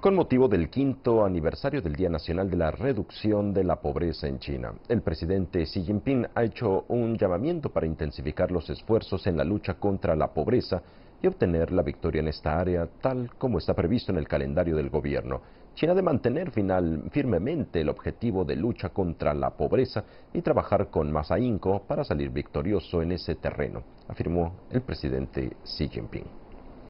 Con motivo del quinto aniversario del Día Nacional de la Reducción de la Pobreza en China, el presidente Xi Jinping ha hecho un llamamiento para intensificar los esfuerzos en la lucha contra la pobreza y obtener la victoria en esta área tal como está previsto en el calendario del gobierno. China de mantener final, firmemente el objetivo de lucha contra la pobreza y trabajar con más ahínco para salir victorioso en ese terreno, afirmó el presidente Xi Jinping.